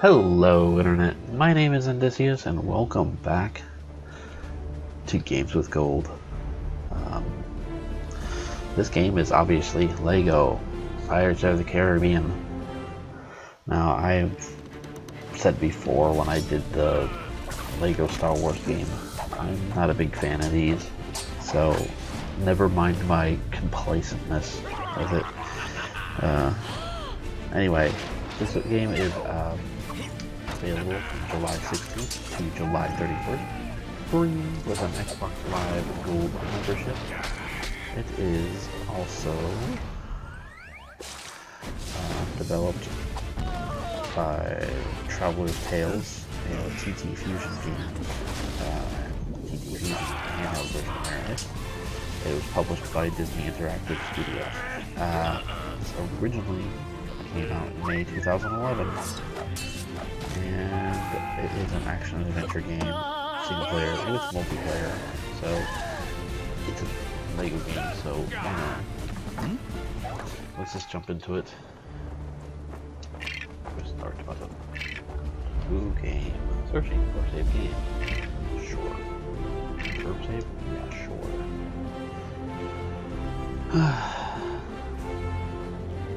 Hello, Internet. My name is Andisius, and welcome back to Games with Gold. Um, this game is obviously LEGO Pirates of the Caribbean. Now, I've said before when I did the LEGO Star Wars game, I'm not a big fan of these, so never mind my complacentness with it. Uh, anyway, this game is um, available from July 16th to July 31st, free with an Xbox Live Gold membership. It is also uh, developed by Traveller's Tales, a TT Fusion game, uh, TT Fusion handheld version. It was published by Disney Interactive Studios. Uh, originally came out in May 2011 and it is an action adventure game, single player with multiplayer. So it's a Lego game, so why not? Let's just jump into it. Start button. New game. Searching for save game. Sure. Verb save? Yeah, sure.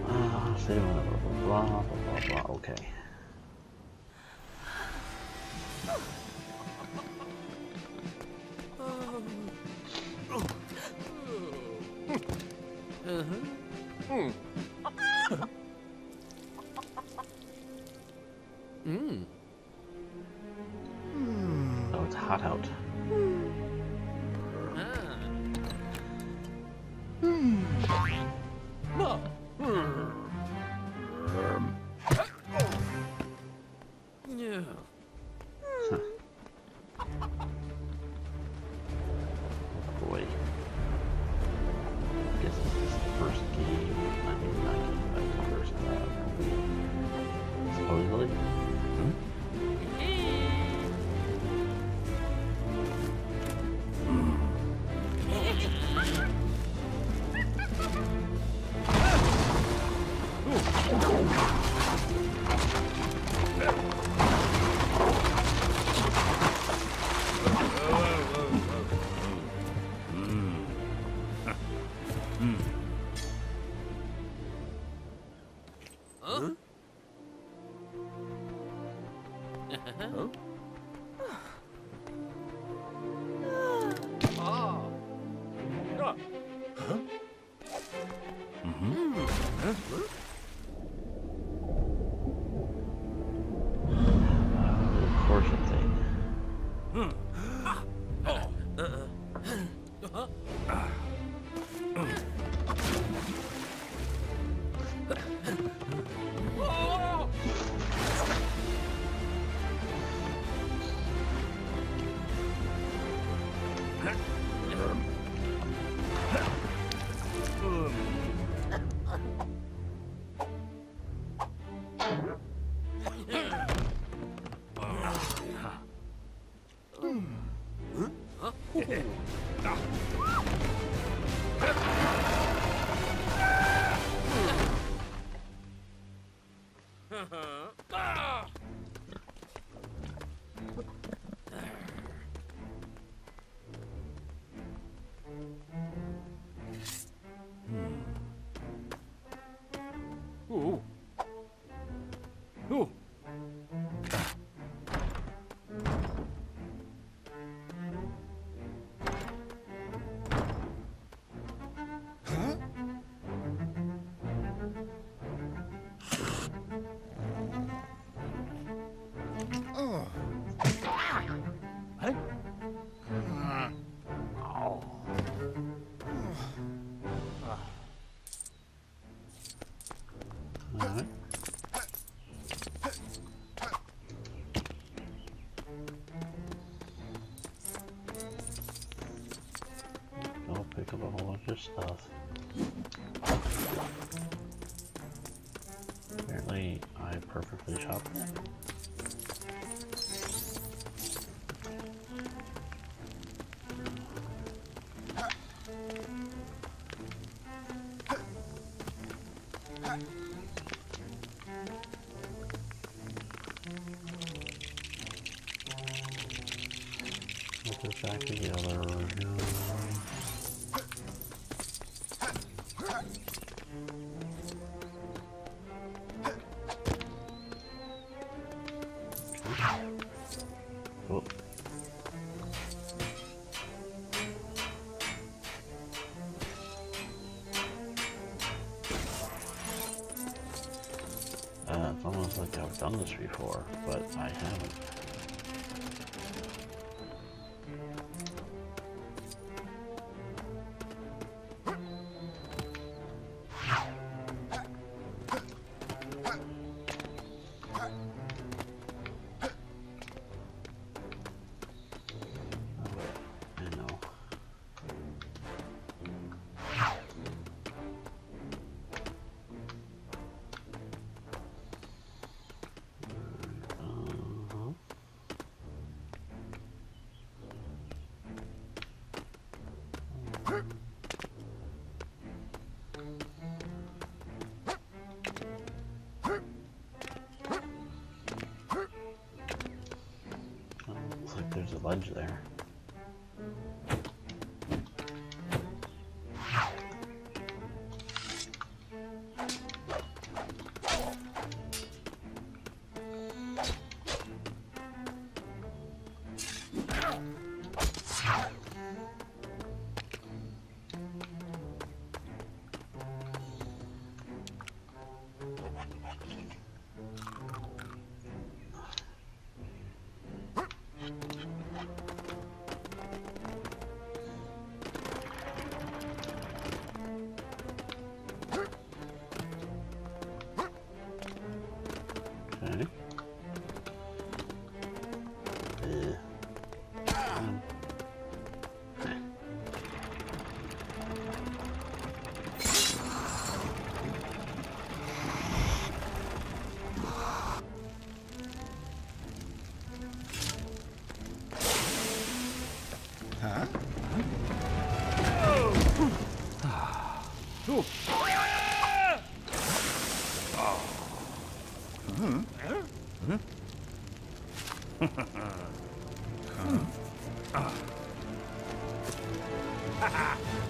uh, save blah blah blah blah blah. Okay. Ooh. Perfectly chopped This before, but I haven't. Ledge there. Hahaha!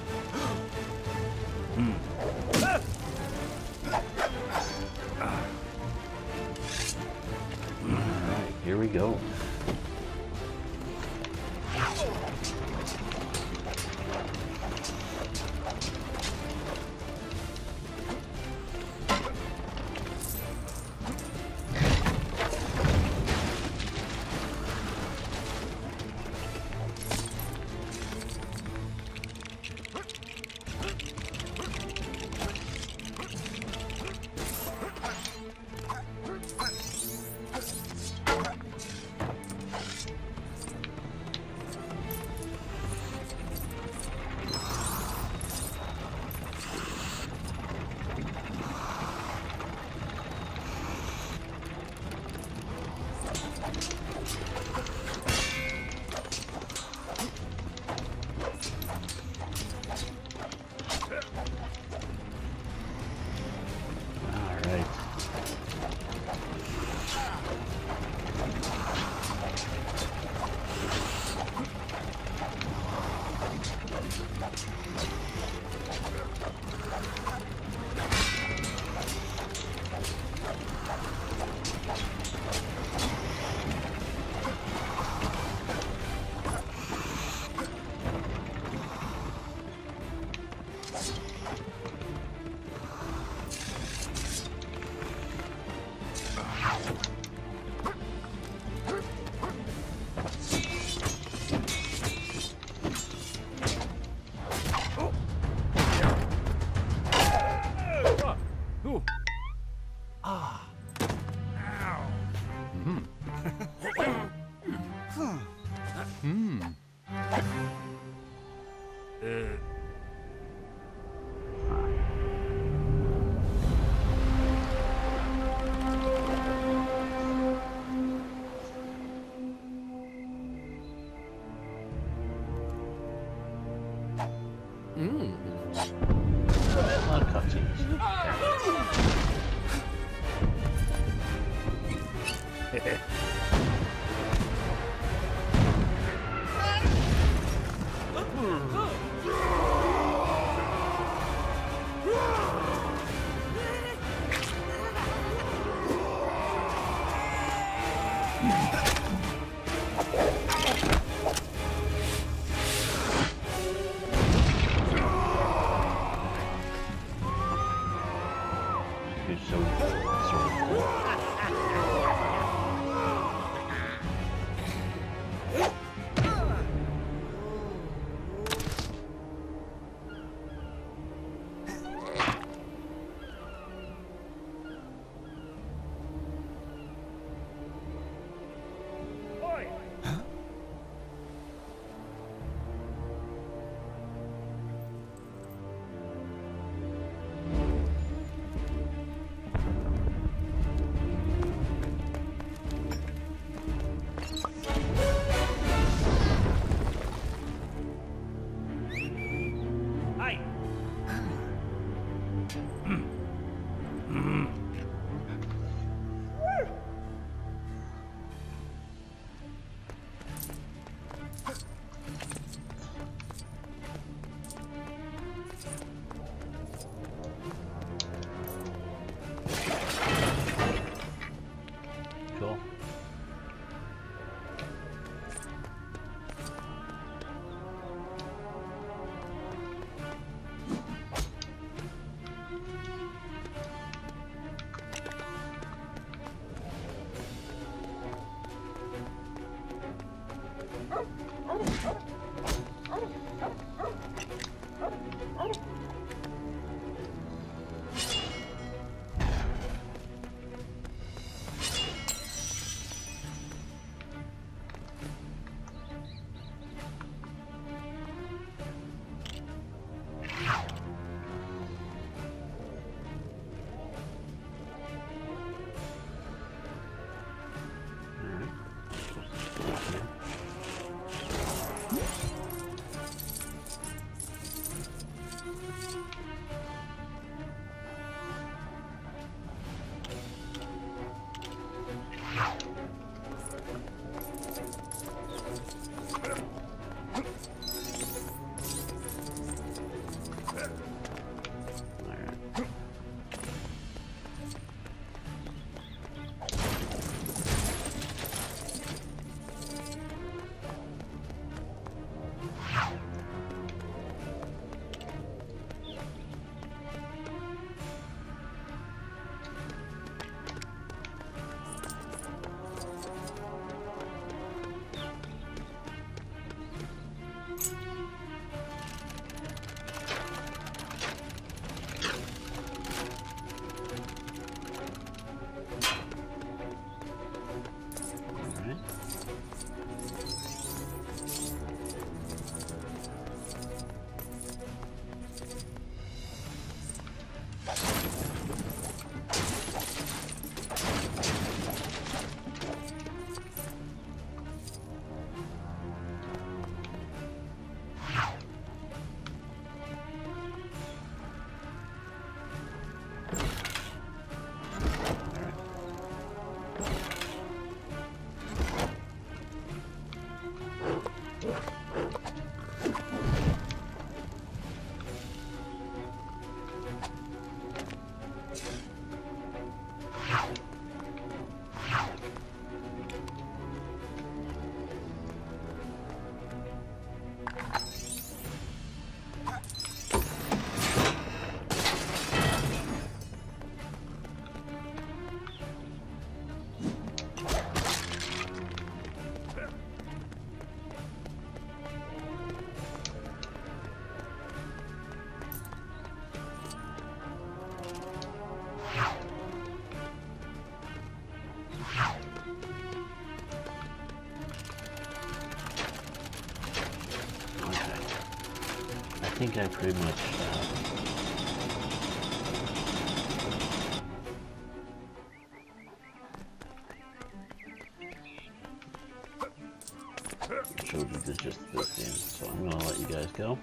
へへ。Think I pretty much. Showed you this game, so I'm gonna let you guys go.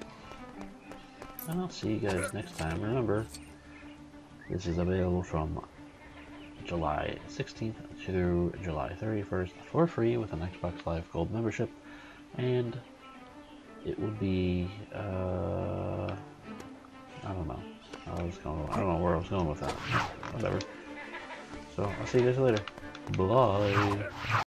And I'll see you guys next time. Remember, this is available from July 16th through July 31st for free with an Xbox Live Gold membership, and it would be uh, I don't know. I was going. I don't know where I was going with that. Whatever. So I'll see you guys later. Bye.